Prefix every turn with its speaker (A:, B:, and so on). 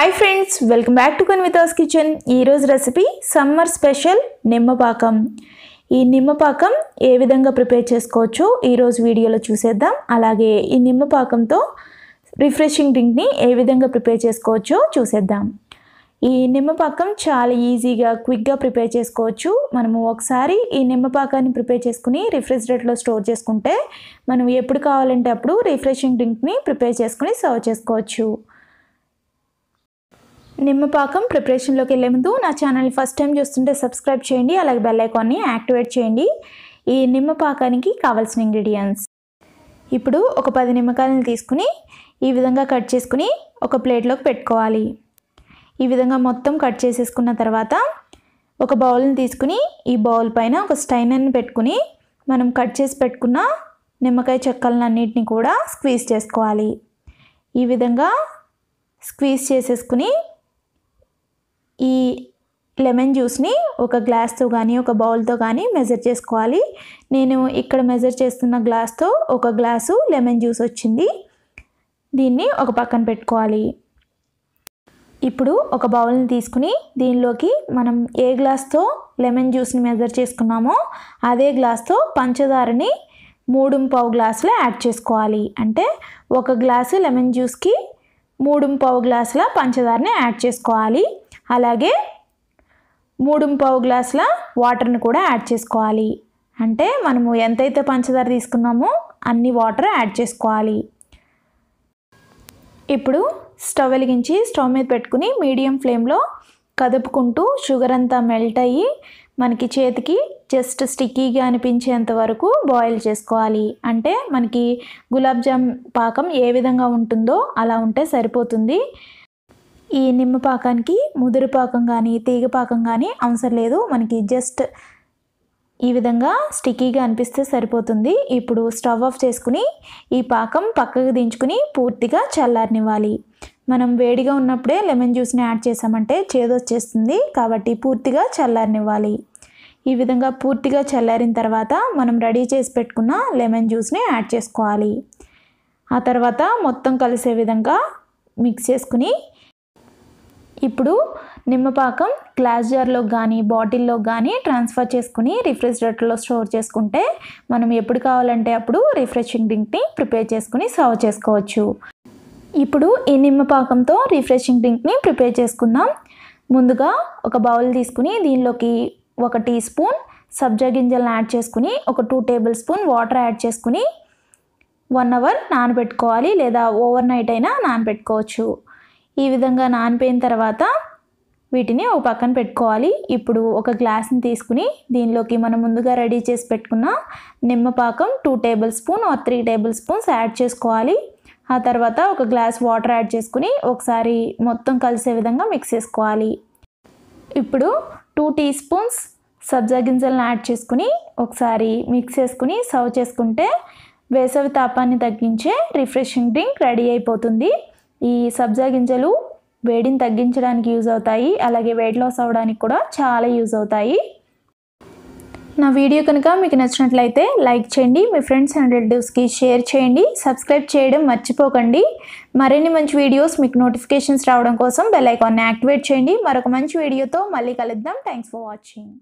A: Hi friends welcome back to Kanvita's kitchen ఈరోజు recipe summer special నిమ్మపాకం ఈ నిమ్మపాకం ఏ విధంగా ప్రిపేర్ చేసుకోవచ్చో ఈరోజు వీడియోలో చూసేద్దాం. అలాగే ఈ నిమ్మపాకంతో రిఫ్రెషింగ్ డ్రింక్ని ఏ విధంగా ప్రిపేర్ చేసుకోవచ్చో చూసేద్దాం. ఈ నిమ్మపాకం చాలా ఈజీగా క్విక్గా ప్రిపేర్ చేసుకోవచ్చు. మనము ఒకసారి ఈ నిమ్మపాకాన్ని ప్రిపేర్ చేసుకుని రిఫ్రిజిరేటర్లో స్టోర్ చేసుకుంటే మనం ఎప్పుడు కావాలంటే అప్పుడు రిఫ్రెషింగ్ డ్రింక్ని ప్రిపేర్ చేసుకుని సర్వ్ చేసుకోవచ్చు. నిమ్మపాకం ప్రిపరేషన్లోకి వెళ్ళే ముందు నా ఛానల్ని ఫస్ట్ టైం చూస్తుంటే సబ్స్క్రైబ్ చేయండి అలాగే బెల్ ఐకాన్ని యాక్టివేట్ చేయండి. ఈ నిమ్మపాకానికి కావాల్సిన ఇంగ్రీడియంట్స్. ఇప్పుడు ఒక పది నిమ్మకాయలను తీసుకుని ఈ విధంగా కట్ చేసుకుని ఒక ప్లేట్లోకి పెట్టుకోవాలి. ఈ విధంగా మొత్తం కట్ చేసేసుకున్న తర్వాత ఒక బౌల్ని తీసుకుని ఈ బౌల్ పైన ఒక స్టైనర్ని పెట్టుకుని మనం కట్ చేసి పెట్టుకున్న నిమ్మకాయ చెక్కలను అన్నిటిని కూడా స్క్వీజ్ చేసుకోవాలి. ఈ విధంగా స్క్వీజ్ చేసేసుకుని ఈ లెమన్ జ్యూస్ని ఒక గ్లాస్తో కానీ ఒక బౌల్తో కానీ మెజర్ చేసుకోవాలి. నేను ఇక్కడ మెజర్ చేస్తున్న గ్లాస్తో ఒక గ్లాసు లెమన్ జ్యూస్ వచ్చింది. దీన్ని ఒక పక్కన పెట్టుకోవాలి. ఇప్పుడు ఒక బౌల్ని తీసుకుని దీనిలోకి మనం ఏ గ్లాస్తో లెమన్ జ్యూస్ని మెజర్ చేసుకున్నామో అదే గ్లాస్తో పంచదారని మూడు పావు గ్లాసులు యాడ్ చేసుకోవాలి. అంటే ఒక గ్లాసు లెమన్ జ్యూస్కి మూడు పావు గ్లాసుల పంచదారని యాడ్ చేసుకోవాలి. అలాగే మూడు పావు గ్లాసుల వాటర్ని కూడా యాడ్ చేసుకోవాలి. అంటే మనము ఎంతైతే పంచదార తీసుకున్నామో అన్ని వాటర్ యాడ్ చేసుకోవాలి. ఇప్పుడు స్టవ్ వెలిగించి స్టవ్ మీద పెట్టుకుని మీడియం ఫ్లేమ్లో కదుపుకుంటూ షుగర్ అంతా మెల్ట్ అయ్యి మనకి చేతికి జస్ట్ స్టిక్కీగా అనిపించేంత వరకు బాయిల్ చేసుకోవాలి. అంటే మనకి గులాబ్ జామ్ పాకం ఏ విధంగా ఉంటుందో అలా ఉంటే సరిపోతుంది. ఈ నిమ్మ పాకానికి ముదురు పాకం కానీ తీగ పాకం కానీ అవసరం లేదు. మనకి జస్ట్ ఈ విధంగా స్టిక్కీగా అనిపిస్తే సరిపోతుంది. ఇప్పుడు స్టవ్ ఆఫ్ చేసుకుని ఈ పాకం పక్కకు దించుకుని పూర్తిగా చల్లారనివ్వాలి. మనం వేడిగా ఉన్నప్పుడే లెమన్ జ్యూస్ని యాడ్ చేసామంటే చేదొచ్చేస్తుంది కాబట్టి పూర్తిగా చల్లారనివ్వాలి. ఈ విధంగా పూర్తిగా చల్లారిన తర్వాత మనం రెడీ చేసి పెట్టుకున్న లెమన్ జ్యూస్ని యాడ్ చేసుకోవాలి. ఆ తర్వాత మొత్తం కలిసే విధంగా మిక్స్ చేసుకుని ఇప్పుడు నిమ్మపాకం గ్లాస్ జార్లో కానీ బాటిల్లో కానీ ట్రాన్స్ఫర్ చేసుకుని రిఫ్రిజిరేటర్లో స్టోర్ చేసుకుంటే మనం ఎప్పుడు కావాలంటే అప్పుడు రిఫ్రెషింగ్ డ్రింక్ని ప్రిపేర్ చేసుకుని సర్వ్ చేసుకోవచ్చు. ఇప్పుడు ఈ నిమ్మపాకంతో రిఫ్రెషింగ్ డ్రింక్ని ప్రిపేర్ చేసుకుందాం. ముందుగా ఒక బౌల్ తీసుకుని దీనిలోకి ఒక టీ స్పూన్ సబ్జా గింజలను యాడ్ చేసుకుని ఒక two tablespoon water add చేసుకుని వన్ అవర్ నానబెట్టుకోవాలి లేదా ఓవర్ నైట్ అయినా నానబెట్టుకోవచ్చు. ఈ విధంగా నానిపోయిన తర్వాత వీటిని ఒక పక్కన పెట్టుకోవాలి. ఇప్పుడు ఒక గ్లాస్ని తీసుకుని దీనిలోకి మనం ముందుగా రెడీ చేసి పెట్టుకున్న నిమ్మపాకం two tablespoon or three tablespoons add చేసుకోవాలి. ఆ తర్వాత ఒక గ్లాస్ వాటర్ యాడ్ చేసుకుని ఒకసారి మొత్తం కలిసే విధంగా మిక్స్ చేసుకోవాలి. ఇప్పుడు టూ టీ స్పూన్స్ సబ్జా గింజలను యాడ్ చేసుకుని ఒకసారి మిక్స్ చేసుకుని సర్వ్ చేసుకుంటే వేసవి తాపాన్ని తగ్గించే రిఫ్రెషింగ్ డ్రింక్ రెడీ అయిపోతుంది. ఈ సబ్జా గింజలు వేడిని తగ్గించడానికి యూజ్ అవుతాయి. అలాగే వెయిట్ లాస్ అవ్వడానికి కూడా చాలా యూజ్ అవుతాయి. నా వీడియో కనుక మీకు నచ్చినట్లయితే లైక్ చేయండి. మీ ఫ్రెండ్స్ అండ్ రిలేటివ్స్కి షేర్ చేయండి. సబ్స్క్రైబ్ చేయడం మర్చిపోకండి. మరిన్ని మంచి వీడియోస్ మీకు నోటిఫికేషన్స్ రావడం కోసం బెల్ ఐకాన్ని యాక్టివేట్ చేయండి. మరొక మంచి వీడియోతో మళ్ళీ కలుద్దాం. Thanks for watching